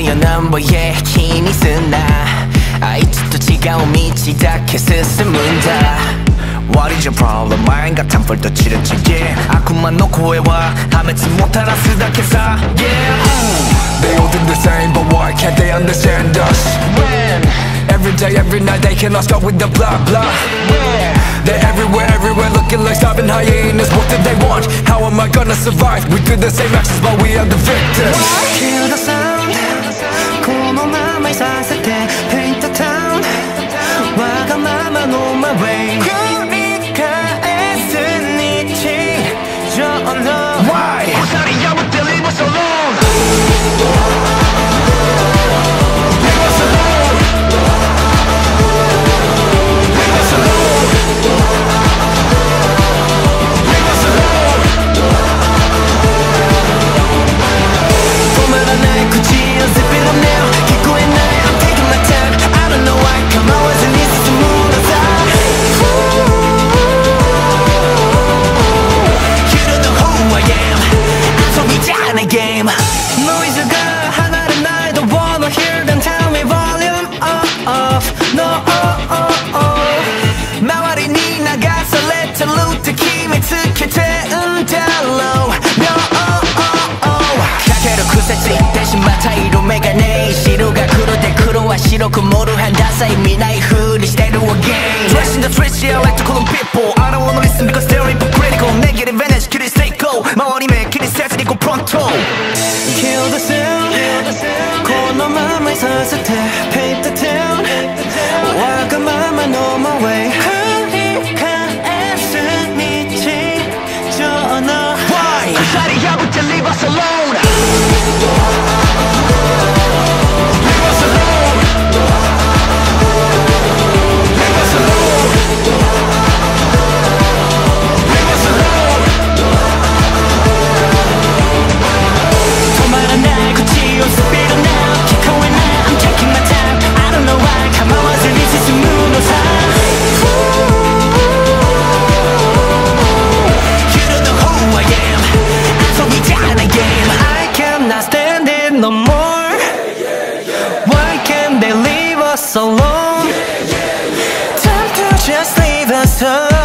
only a number yeah 気にすんなあいつと違う道だけ進むんだ What is your problem? 前がタンプルと散るちげ悪魔の声は破滅もたらすだけさ day, every night They cannot stop with the blah blah. They're everywhere, everywhere Looking like starving hyenas What do they want? How am I gonna survive? We do the same actions but we are the victors I hear the sound Cool on my sunset Paint the town While I'm on my way Why? Why? 기록은 모두 한다사이 midnight hood is that again Trash in the streets yeah I like to call them people I don't wanna listen because they're hypocritical. Negative energy kill it stay go 마원이 맨 길이 세트 go pronto? Kill the sound 코너 맘을 서서해 Paint the town. 와가마마 no my way. Why? 그 자리야 붙여 leave us alone. time